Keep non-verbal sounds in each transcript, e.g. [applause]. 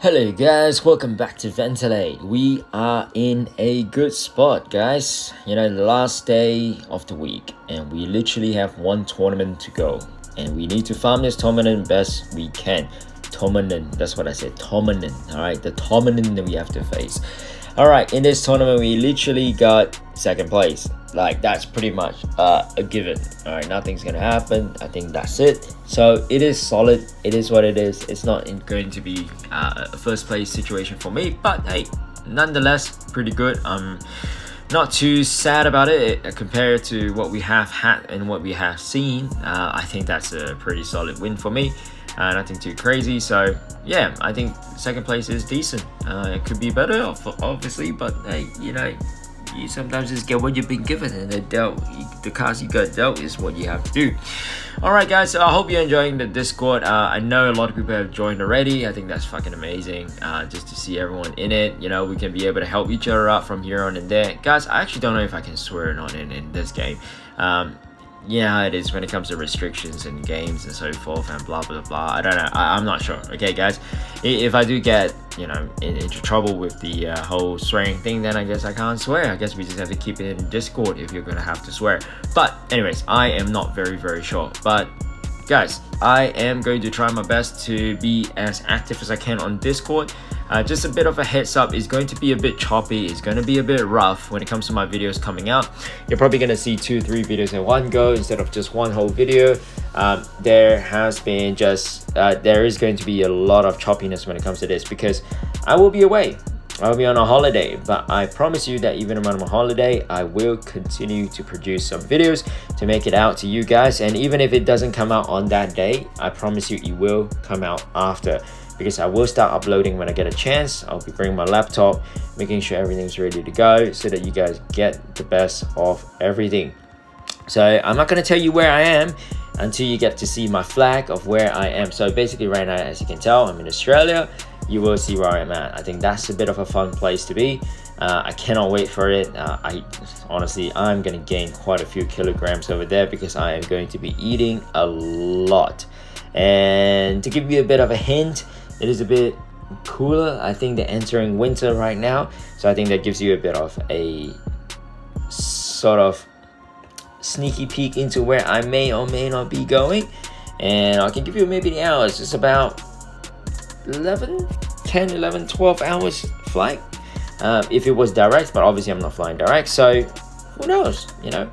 Hello guys, welcome back to VentiL8te. We are in a good spot guys. You know, the last day of the week and we literally have one tournament to go. And we need to farm this tournament best we can. Tournament, that's what I said, tournament, alright? The tournament that we have to face. Alright, in this tournament we literally got second place. Like that's pretty much uh, a given. All right nothing's gonna happen. I think that's it. So it is solid. It is what it is. It's not going to be uh, a first place situation for me but hey nonetheless pretty good. I'm not too sad about it compared to what we have had and what we have seen. Uh, i think that's a pretty solid win for me. Uh, nothing too crazy. So yeah i think second place is decent. Uh, it could be better obviously but hey you know you sometimes just get what you've been given and the dealt the cards you got dealt is what you have to do. All right guys so i hope you're enjoying the discord. Uh, i know a lot of people have joined already. I think that's fucking amazing uh, just to see everyone in it. You know we can be able to help each other out from here on and there. Guys i actually don't know if i can swear or not in, in this game. Um, yeah it is when it comes to restrictions and games and so forth and blah blah blah. I don't know. I, am not sure. Okay guys. If i do get you know in, into trouble with the uh, whole swearing thing then i guess i can't swear. I guess we just have to keep it in discord if you're gonna have to swear. But anyways i am not very very sure. But guys i am going to try my best to be as active as i can on discord uh, just a bit of a heads up, it's going to be a bit choppy, it's going to be a bit rough when it comes to my videos coming out. You're probably going to see two, three videos in one go instead of just one whole video. Um, there has been just, uh, there is going to be a lot of choppiness when it comes to this because I will be away. I'll be on a holiday, but I promise you that even when I'm on holiday, I will continue to produce some videos to make it out to you guys. And even if it doesn't come out on that day, I promise you it will come out after because I will start uploading when I get a chance. I'll be bringing my laptop, making sure everything's ready to go so that you guys get the best of everything. So I'm not going to tell you where I am until you get to see my flag of where I am. So basically right now, as you can tell, I'm in Australia. You will see where I'm at. I think that's a bit of a fun place to be. Uh, I cannot wait for it. Uh, I honestly, I'm gonna gain quite a few kilograms over there because I am going to be eating a lot. And to give you a bit of a hint, it is a bit cooler. I think they're entering winter right now, so I think that gives you a bit of a sort of sneaky peek into where I may or may not be going. And I can give you maybe the hours. It's about 11, 10, 11, 12 hours flight. Um, if it was direct, but obviously I'm not flying direct, so who knows, you know?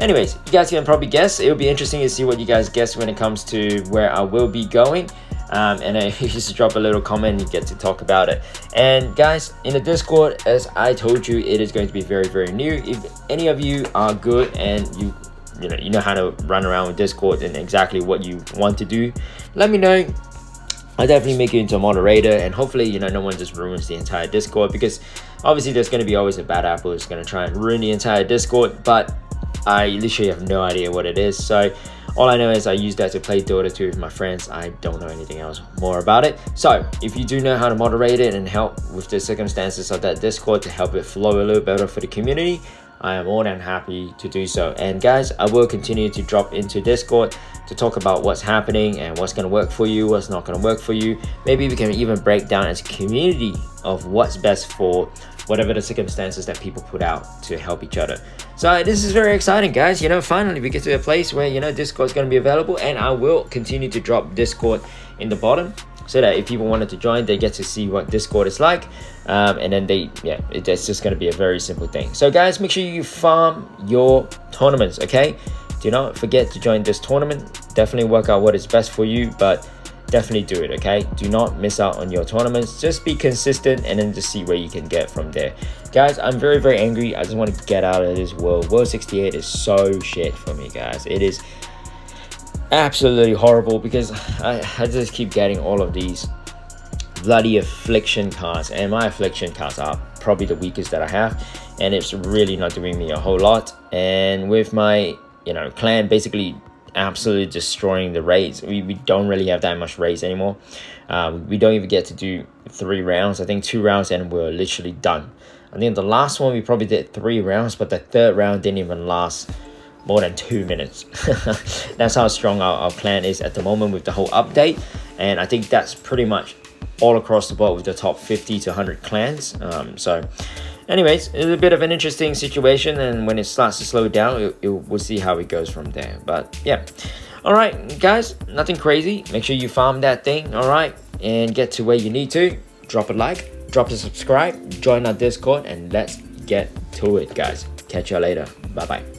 Anyways, you guys can probably guess. It'll be interesting to see what you guys guess when it comes to where I will be going um, and you [laughs] just drop a little comment you get to talk about it and guys in the discord as i told you it is going to be very very new if any of you are good and you you know you know how to run around with discord and exactly what you want to do let me know I'll definitely make you into a moderator and hopefully, you know, no one just ruins the entire Discord because obviously there's going to be always a bad apple who's going to try and ruin the entire Discord, but I literally have no idea what it is. So all I know is I use that to play Dota 2 with my friends. I don't know anything else more about it. So if you do know how to moderate it and help with the circumstances of that Discord to help it flow a little better for the community, I am more than happy to do so. And guys, I will continue to drop into Discord to talk about what's happening and what's going to work for you, what's not going to work for you. Maybe we can even break down as a community of what's best for whatever the circumstances that people put out to help each other. So uh, this is very exciting, guys. You know, finally we get to a place where, you know, Discord is going to be available and I will continue to drop Discord in the bottom so that if people wanted to join, they get to see what Discord is like. Um, and then they, yeah, it's just going to be a very simple thing. So guys, make sure you farm your tournaments, okay? Do not forget to join this tournament. Definitely work out what is best for you, but definitely do it okay do not miss out on your tournaments just be consistent and then just see where you can get from there guys i'm very very angry i just want to get out of this world world 68 is so shit for me guys it is absolutely horrible because i, I just keep getting all of these bloody affliction cards and my affliction cards are probably the weakest that i have and it's really not doing me a whole lot and with my you know clan basically absolutely destroying the raids. We, we don't really have that much raids anymore. Um, we don't even get to do three rounds. I think two rounds and we're literally done. I think the last one we probably did three rounds, but the third round didn't even last more than two minutes. [laughs] that's how strong our, our clan is at the moment with the whole update. And I think that's pretty much all across the board with the top 50 to 100 clans. Um, so, anyways, it's a bit of an interesting situation, and when it starts to slow down, it, it, we'll see how it goes from there. But yeah, all right, guys, nothing crazy. Make sure you farm that thing, all right, and get to where you need to. Drop a like, drop a subscribe, join our Discord, and let's get to it, guys. Catch you later. Bye bye.